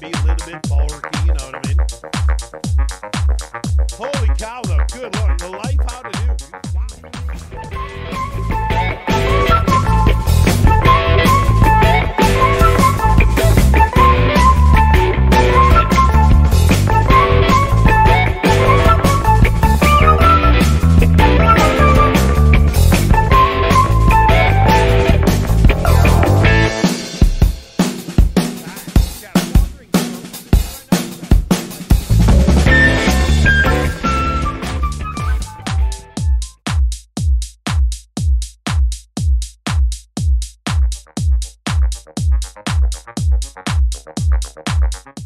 be a little bit bulky, you know what I mean? Holy cow, though. Good lord. The life how to do you